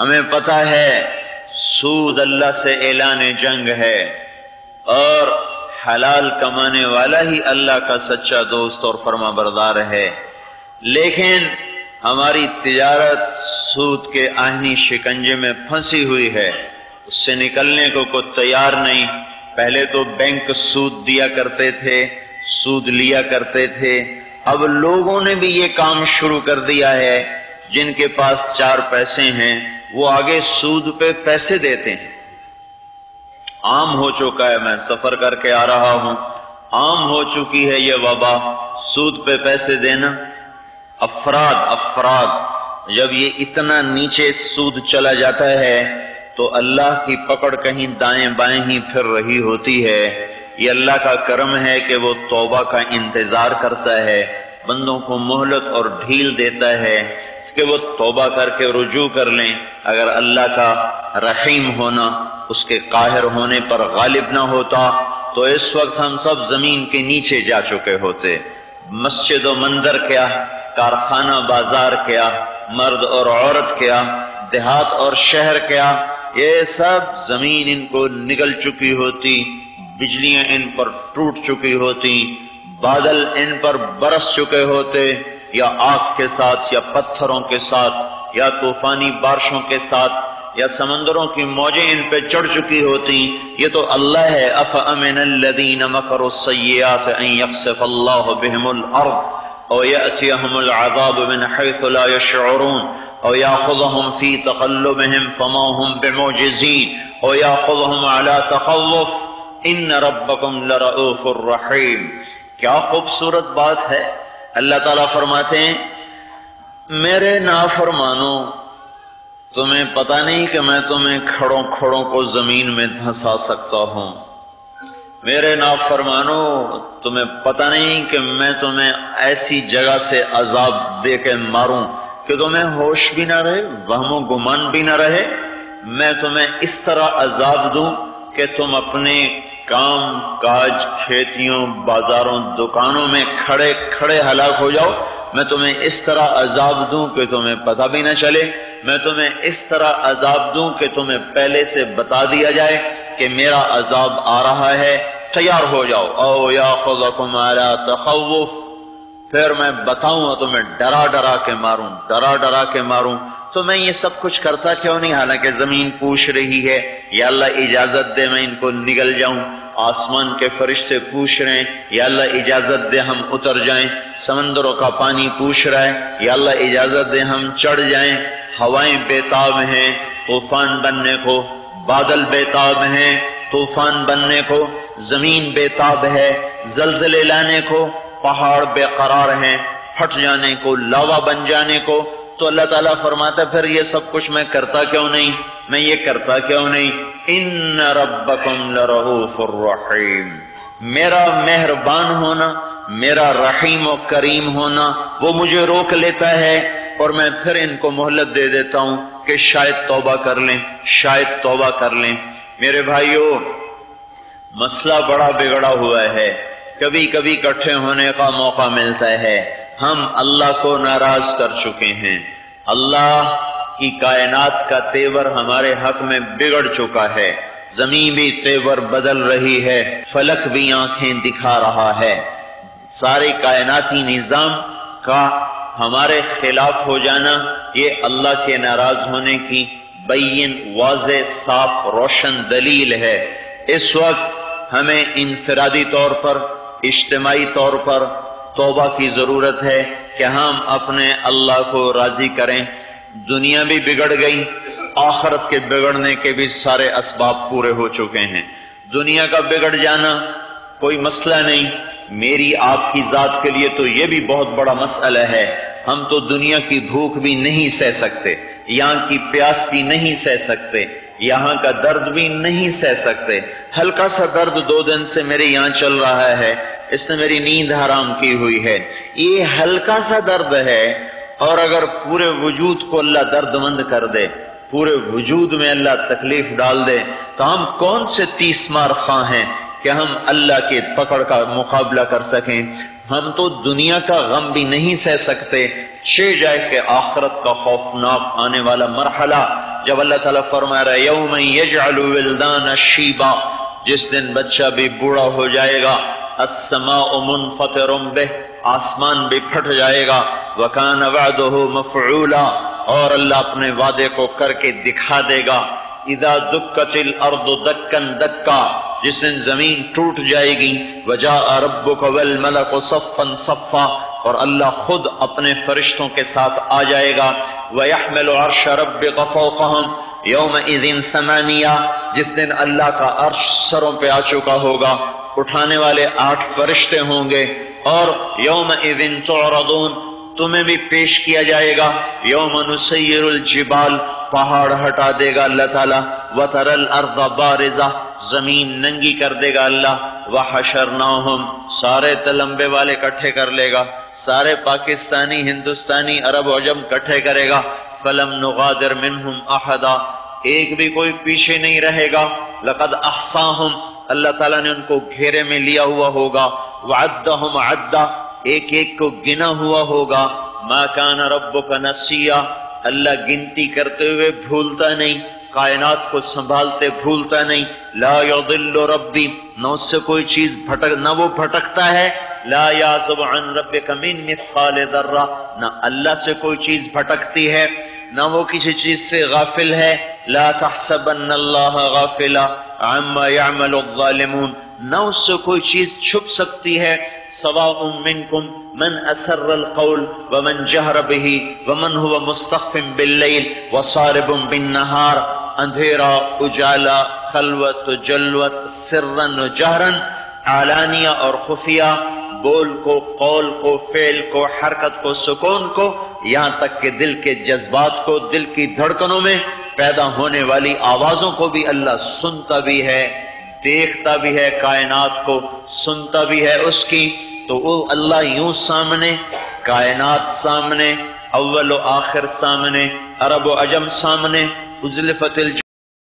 हमें पता है, सूद अल्लाह से ऐलान जंग है और हलाल कमाने वाला ही अल्लाह का सच्चा दोस्त और फर्मा बरदार है। लेकिन हमारी तिजारत सूद के आहनी शिकंजे में फंसी हुई है। उससे निकलने को कोई तैयार नहीं। पहले तो बैंक सूद दिया करते थे, सूद लिया करते थे। अब लोगों ने भी ये काम शुरू कर दिया है, जिनके पास चार पैसे हैं वो आगे सूद पे पैसे देते हैं। आम हो चुका है, मैं सफ़र करके आ रहा हूँ। आम हो चुकी है ये वबा, सूद पे पैसे देना। अफराद अफराद, जब ये इतना नीचे सूद चला जाता है तो अल्लाह की पकड़ कहीं दाएँ बाएँ ही फिर रही होती है। ये अल्लाह का कर्म है कि वो तौबा का इंतज़ार करता है, बंदों को मोहलत और ढील देता है। कि वो तोबा करके रुजू कर लें। अगर अल्लाह का रहीम होना, उसके काहिर होने पर गालिब ना होता तो इस वक्त हम सब ज़मीन के नीचे जा चुके होते। मस्जिद और मंदिर क्या, कारखाना बाज़ार क्या, मर्द और औरत क्या, देहात और शहर क्या, ये सब ज़मीन इनको निगल चुकी होती, बिजलियाँ इन पर टूट चुकी होती, बादल इन पर बरस चुके होते। या आग के साथ, या पत्थरों के साथ, या तूफानी बारिशों के साथ, या समंदरों की मौजें इन पे चढ़ चुकी होती, ये तो अल्लाह है, अफ अमिन लदीन मकर सयात अल्लाह बिहमुल अर्द और यअतियहुमुल अज़ाब मिन हैथु ला यशऊरून और याखुज़हुम फ़ी तक़ल्लुबिहिम फमा हुम बिमुजिज़ीन और याखुज़हुम अला तखव्वुफ इन रबकुम लरऊफुर रहीम। क्या खूबसूरत बात है। अल्लाह ताला फरमाते हैं, मेरे नाफरमानो, तुम्हें पता नहीं कि मैं तुम्हें खड़ों खड़ों को ज़मीन में धंसा सकता हूँ। मेरे नाफरमानो, तुम्हें पता नहीं कि मैं तुम्हें ऐसी जगह से अजाब दे के मारूं कि तुम्हें होश भी ना रहे वहमो गुमान भी ना रहे। मैं तुम्हें इस तरह अजाब दूँ कि तुम अपने काम काज खेतियों, बाजारों, दुकानों में खड़े खड़े हलाक हो जाओ। मैं तुम्हें इस तरह अजाब दूँ कि तुम्हें पता भी ना चले। मैं तुम्हें इस तरह अजाब दूँ कि तुम्हें पहले से बता दिया जाए कि मेरा अजाब आ रहा है। तैयार हो जाओ। ओ या खुदा तखवुफ फिर मैं बताऊँ तुम्हें डरा डरा के मारूं, डरा डरा के मारूं। तो मैं ये सब कुछ करता क्यों नहीं? हालाँकि ज़मीन पूछ रही है, या अल्लाह इजाज़त दे, मैं इनको निगल जाऊँ। आसमान के फरिश्ते पूछ रहे हैं, या अल्लाह इजाज़त दे, हम उतर जाएँ। समंदरों का पानी पूछ रहा है, या अल्लाह इजाज़त दे, हम चढ़ जाएँ। हवाएँ बेताब हैं, तूफ़ान बनने को। बादल बेताब हैं, तूफ़ान बनने को। ज़मीन बेताब है, जलजले लाने को। पहाड़ बेकरार हैं, फट जाने को, लावा बन जाने को। तो अल्लाह ताला फरमाता फिर ये सब कुछ मैं करता क्यों नहीं? मैं ये करता क्यों नहीं? इन रबकुम लरऊफुर्रहीम मेरा मेहरबान होना, मेरा रहीम और करीम होना, वो मुझे रोक लेता है और मैं फिर इनको मोहलत दे देता हूँ कि शायद तौबा कर लें, शायद तौबा कर लें। मेरे भाइयों, मसला बड़ा बिगड़ा हुआ है। कभी कभी इकट्ठे होने का मौका मिलता है। हम अल्लाह को नाराज़ कर चुके हैं। अल्लाह की कायनात का तेवर हमारे हक में बिगड़ चुका है। ज़मीन भी तेवर बदल रही है। फलक भी आँखें दिखा रहा है। सारे कायनाती निज़ाम का हमारे खिलाफ हो जाना, ये अल्लाह के नाराज़ होने की बैन वाज साफ़ रोशन दलील है। इस वक्त हमें इनफरादी तौर पर इज्तमाही तौर पर तोबा की ज़रूरत है कि हम अपने अल्लाह को राज़ी करें। दुनिया भी बिगड़ गई, आखरत के बिगड़ने के भी सारे असबाब पूरे हो चुके हैं। दुनिया का बिगड़ जाना कोई मसला नहीं। मेरी आपकी जात के लिए तो यह भी बहुत बड़ा मसला है। हम तो दुनिया की भूख भी नहीं सह सकते, यहाँ की प्यास भी नहीं सह सकते, यहाँ का दर्द भी नहीं सह सकते। हल्का सा दर्द दो दिन से मेरे यहाँ चल रहा है। इसने मेरी नींद हराम की हुई है। ये हल्का सा दर्द है और अगर पूरे वजूद को अल्लाह दर्दमंद कर दे, पूरे वजूद में अल्लाह तकलीफ़ डाल दे तो हम कौन से तीस मार खा हैं कि हम अल्लाह की पकड़ का मुकाबला कर सकें? हम तो दुनिया का गम भी नहीं सह सकते। छे जाए के आखरत का खौफनाक आने वाला मरहला, जब अल्लाह ताला फरमा रहा है यौम यजअलुलदान शीबा जिस दिन बच्चा भी बूढ़ा हो जाएगा असमा मुनफतरम बे आसमान भी फट जाएगा। वकान वादो मफरूला और अल्लाह अपने वादे को करके दिखा देगा। इदा दुक्कतिल अर्द दक्कन दक्का, जिस दिन ज़मीन टूट जाएगी। वजा अरब कवल मलक सफ़न सफ़ा और अल्लाह खुद अपने फरिश्तों के साथ आ जाएगा। वह वहमल अर्श रब गफ़ोकहम यौम इदिन समानिया जिस दिन अल्लाह का अर्श सरों पे आ चुका होगा। उठाने वाले आठ फरिश्ते होंगे और यौम इदिन चौरदून तुम्हें भी पेश किया जाएगा। यौम जिबाल, पहाड़ हटा देगा अल्लाह ताला। व तरल अर्द ज़मीन नंगी कर देगा अल्लाह। व हशर हम सारे तलम्बे वाले इकट्ठे कर लेगा। सारे पाकिस्तानी, हिंदुस्तानी, अरब अजम इकट्ठे करेगा। फलम नुगादर मिनहुम अहदा, एक भी कोई पीछे नहीं रहेगा। लकद अहसाहुम अल्लाह ताला ने उनको घेरे में लिया हुआ होगा। वद्दा अद्दा एक एक को गिना हुआ होगा। माँ कान का नसिया, अल्लाह गिनती करते हुए भूलता नहीं, कायनात को संभालते भूलता नहीं। ला योदिल्लो रब्बी, न उससे कोई चीज़ भटक, न वो भटकता है। ला या सुबहान रब कमीन दर्रा न अल्लाह से कोई चीज़ भटकती है, न वो किसी चीज़ से गाफिल है। ला तहसबन अल्लाह गाफिला। उससे कोई चीज़ छुप सकती है। मन असर कौल जहर बही वमन हुआ मुस्तफ़िम बिल्लैल वसारिबुम बिन नहार। अंधेरा, उजाला, खलवत, जलवत, सिर्रन जहरन, आलानिया और खुफिया, बोल को, कौल को, फेल को, हरकत को, सुकून को, यहाँ तक के दिल के जज्बात को, दिल की धड़कनों में पैदा होने वाली आवाजों को भी अल्लाह सुनता भी है, देखता भी है, कायनात को सुनता भी है उसकी। तो वो अल्लाह यूँ सामने, कायनात सामने, अव्वल आखिर सामने, अरब अजम सामने उजलफतिल